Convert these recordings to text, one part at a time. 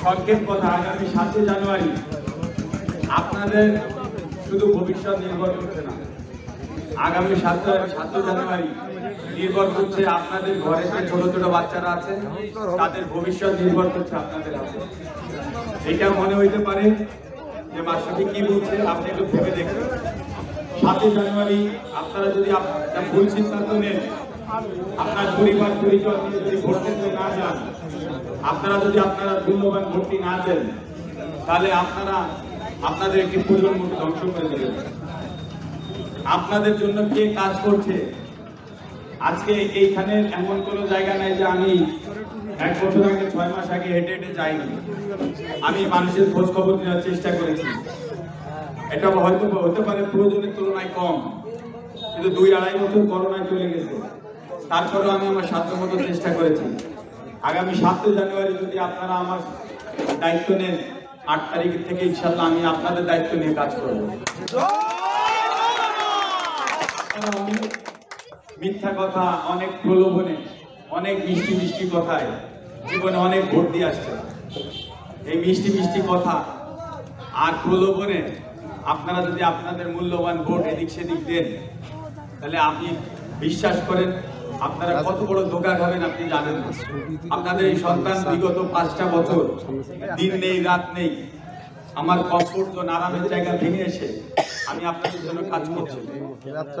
সংক্ষেপ কথা, আগামী সাতই জানুয়ারি আপনাদের শুধু ভবিষ্যৎ নির্ভর করছে না, আগামী সাত সাতই জানুয়ারি নির্ভর করছে আপনাদের ঘরে যে ছোট ছোট বাচ্চারা আছে, তাদের ভবিষ্যৎ নির্ভর করছে আপনাদের হাতে। এটা মনে হইতে পারে যে মাস্টারটি কি বলছে, আপনি একটু ভেবে দেখবেন সাতই জানুয়ারি আপনারা যদি আপ- একটা ভুল সিদ্ধান্ত নেন আপনার পরিবার পরিচয় যদি ভোট কেন্দ্রে না যান, আপনারা যদি আপনারা মূল্যবান ভোটটি না দেন, তাহলে আপনারা আপনাদের একটি প্রজন্মকে ধ্বংস করে দেবেন আপনাদের জন্য কে কাজ করছে? আজকে এইখানে এমন কোনো জায়গা নাই যে আমি এক বছর আগে, ছয় মাস আগে হেঁটে হেঁটে যাইনি। আমি মানুষের খোঁজ খবর নেওয়ার চেষ্টা করেছি। এটা হয়তো হতে পারে প্রয়োজনের তুলনায় কম, কিন্তু দুই আড়াই বছর করোনায় চলে গেছে। তারপরেও আমি আমার সাধ্যমতো চেষ্টা করেছি। আগামী সাতই জানুয়ারি যদি আপনারা আমার দায়িত্ব নেন, আট তারিখ থেকে ইনশাল্লাহ আমি আপনাদের দায়িত্ব নিয়ে কাজ করব। মিথ্যা কথা অনেক প্রলোভনে, অনেক মিষ্টি মিষ্টি কথায় জীবনে অনেক ভোট দিয়ে আসছে। এই মিষ্টি মিষ্টি কথা আর প্রলোভনে আপনারা যদি আপনাদের মূল্যবান ভোট এদিক সেদিক দেন, তাহলে আপনি বিশ্বাস করেন আপনারা কত বড় ধোকা খাবেন আপনি জানেন না। আপনাদের এই সন্তান বিগত পাঁচটা বছর, দিন নেই, রাত নেই। আমার কমফোর্ট জোন আরামের জায়গা ভেঙে এসে আমি আপনাদের জন্য কাজ করছি।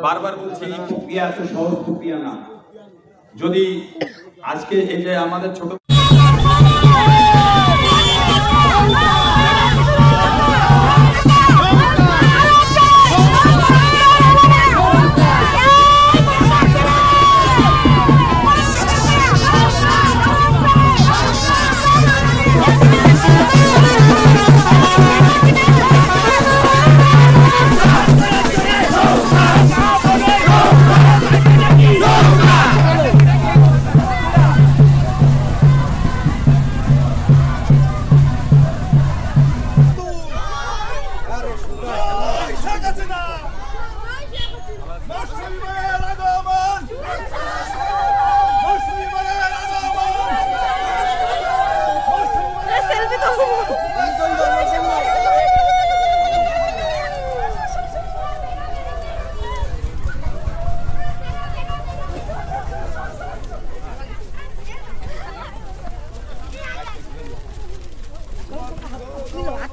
বারবার বলছি, এই প্রক্রিয়া এত সহজ প্রক্রিয়া না। যদি আজকে এই যে আমাদের ছোট